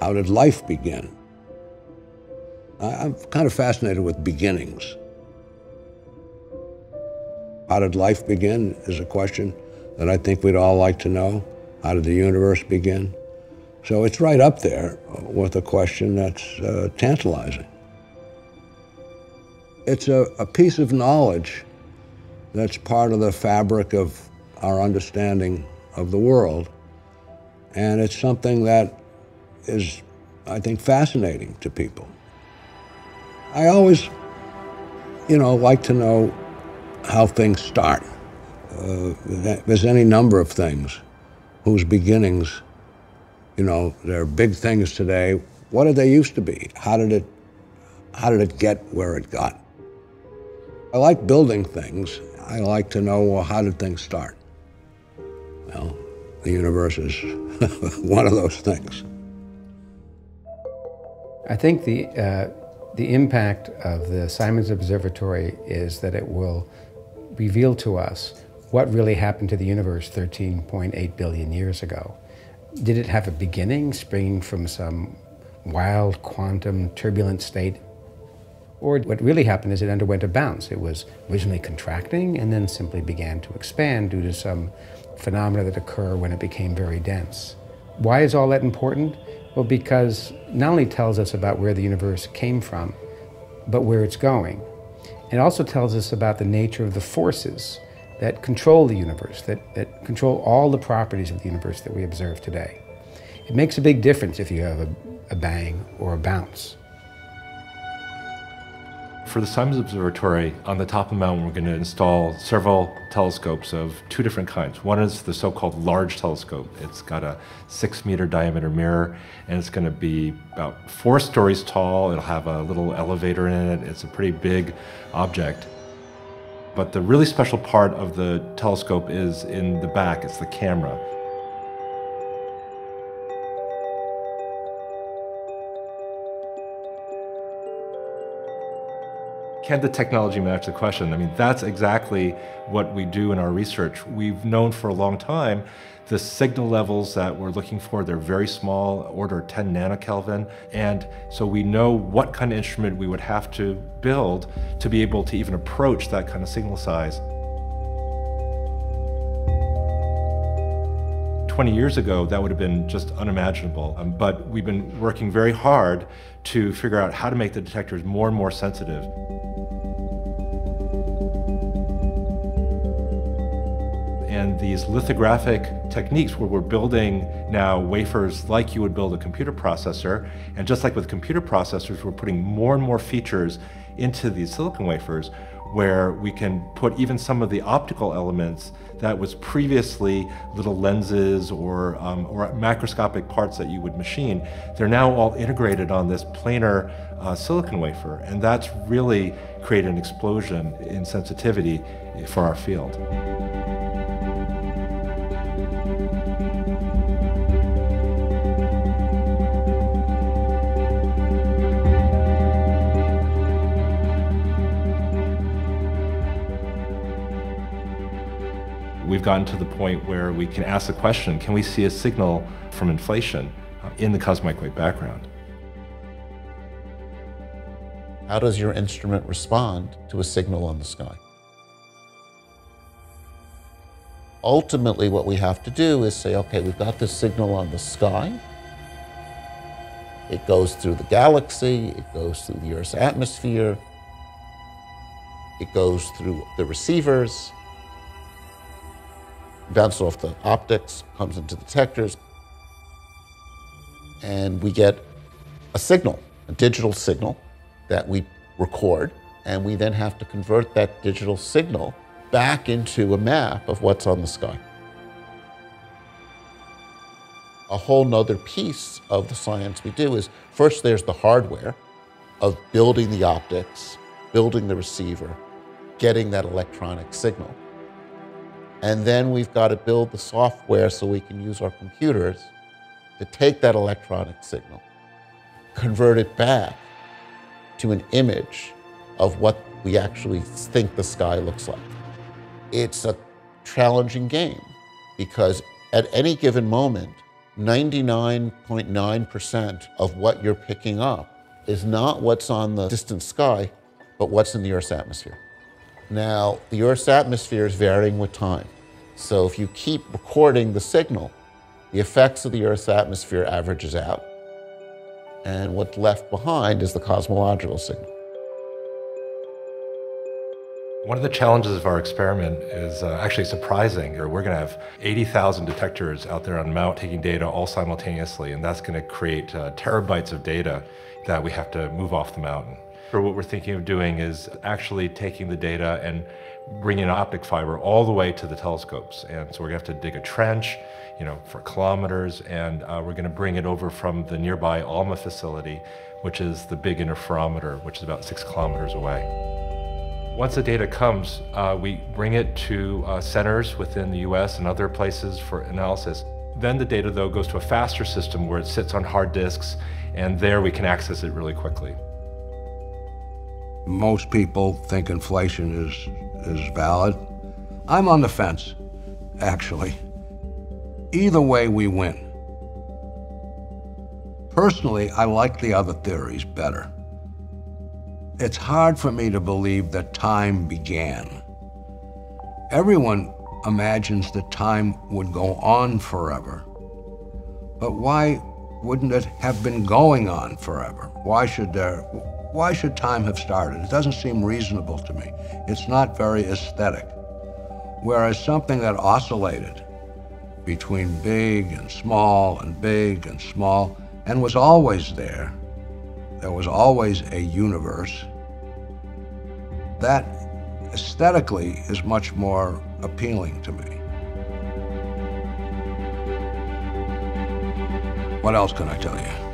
How did life begin? I'm kind of fascinated with beginnings. How did life begin is a question that I think we'd all like to know. How did the universe begin? So it's right up there with a question that's uh, tantalizing. It's a, a piece of knowledge that's part of the fabric of our understanding of the world. And it's something that is, I think, fascinating to people. I always, you know, like to know how things start. Uh, there's any number of things whose beginnings, you know, they're big things today. What did they used to be? How did it, how did it get where it got? I like building things. I like to know, well, how did things start? Well, the universe is one of those things. I think the, uh, the impact of the Simons Observatory is that it will reveal to us what really happened to the universe 13.8 billion years ago. Did it have a beginning, springing from some wild quantum turbulent state? Or what really happened is it underwent a bounce. It was originally contracting and then simply began to expand due to some phenomena that occur when it became very dense. Why is all that important? Well, because not only tells us about where the universe came from, but where it's going. It also tells us about the nature of the forces that control the universe, that, that control all the properties of the universe that we observe today. It makes a big difference if you have a, a bang or a bounce. For the Simons Observatory, on the top of the mountain, we're going to install several telescopes of two different kinds. One is the so-called large telescope. It's got a six meter diameter mirror, and it's going to be about four stories tall. It'll have a little elevator in it. It's a pretty big object. But the really special part of the telescope is in the back, it's the camera. Can the technology match the question? I mean, that's exactly what we do in our research. We've known for a long time the signal levels that we're looking for, they're very small, order 10 nanokelvin. And so we know what kind of instrument we would have to build to be able to even approach that kind of signal size. 20 years ago, that would have been just unimaginable. Um, but we've been working very hard to figure out how to make the detectors more and more sensitive. and these lithographic techniques where we're building now wafers like you would build a computer processor. And just like with computer processors, we're putting more and more features into these silicon wafers where we can put even some of the optical elements that was previously little lenses or, um, or macroscopic parts that you would machine. They're now all integrated on this planar uh, silicon wafer. And that's really created an explosion in sensitivity for our field. We've gotten to the point where we can ask the question, can we see a signal from inflation uh, in the cosmic wave background? How does your instrument respond to a signal on the sky? Ultimately, what we have to do is say, okay, we've got this signal on the sky. It goes through the galaxy, it goes through the Earth's atmosphere, it goes through the receivers, bounces off the optics, comes into detectors, and we get a signal, a digital signal that we record, and we then have to convert that digital signal back into a map of what's on the sky. A whole nother piece of the science we do is first there's the hardware of building the optics, building the receiver, getting that electronic signal. And then we've got to build the software so we can use our computers to take that electronic signal, convert it back to an image of what we actually think the sky looks like. It's a challenging game because at any given moment, 99.9% of what you're picking up is not what's on the distant sky, but what's in the Earth's atmosphere. Now, the Earth's atmosphere is varying with time. So if you keep recording the signal, the effects of the Earth's atmosphere averages out. And what's left behind is the cosmological signal. One of the challenges of our experiment is uh, actually surprising. We're going to have 80,000 detectors out there on mount taking data all simultaneously, and that's going to create uh, terabytes of data that we have to move off the mountain. What we're thinking of doing is actually taking the data and bringing optic fiber all the way to the telescopes. And so we're going to have to dig a trench, you know, for kilometers, and uh, we're going to bring it over from the nearby ALMA facility, which is the big interferometer, which is about six kilometers away. Once the data comes, uh, we bring it to uh, centers within the US and other places for analysis. Then the data, though, goes to a faster system where it sits on hard disks, and there we can access it really quickly. Most people think inflation is, is valid. I'm on the fence, actually. Either way, we win. Personally, I like the other theories better. It's hard for me to believe that time began. Everyone imagines that time would go on forever. But why wouldn't it have been going on forever? Why should there why should time have started? It doesn't seem reasonable to me. It's not very aesthetic. Whereas something that oscillated between big and small and big and small and was always there, there was always a universe, that aesthetically is much more appealing to me. What else can I tell you?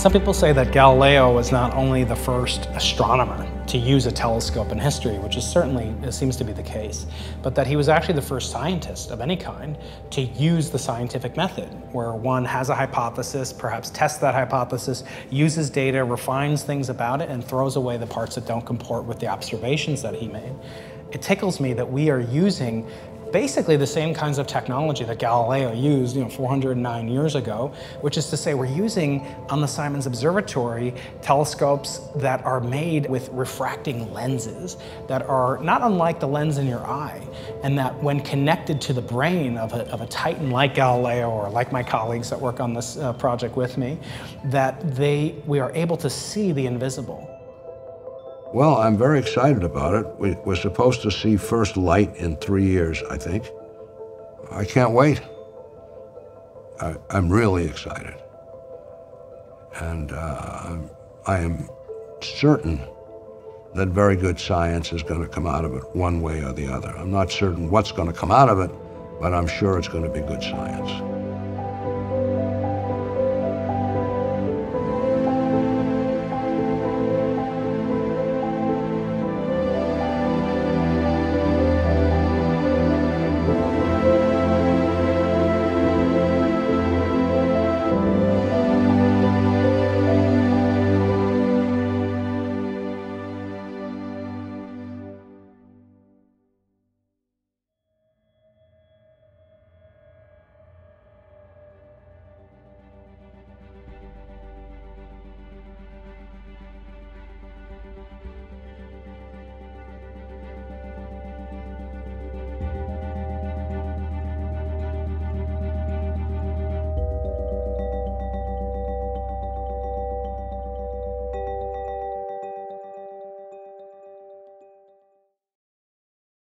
Some people say that Galileo was not only the first astronomer to use a telescope in history, which is certainly seems to be the case, but that he was actually the first scientist of any kind to use the scientific method, where one has a hypothesis, perhaps tests that hypothesis, uses data, refines things about it, and throws away the parts that don't comport with the observations that he made. It tickles me that we are using basically the same kinds of technology that Galileo used, you know, 409 years ago, which is to say we're using on the Simons Observatory telescopes that are made with refracting lenses that are not unlike the lens in your eye, and that when connected to the brain of a, of a titan like Galileo or like my colleagues that work on this uh, project with me, that they, we are able to see the invisible. Well, I'm very excited about it. We, are supposed to see first light in three years, I think. I can't wait. I, am really excited. And uh, I am certain that very good science is going to come out of it one way or the other. I'm not certain what's going to come out of it, but I'm sure it's going to be good science.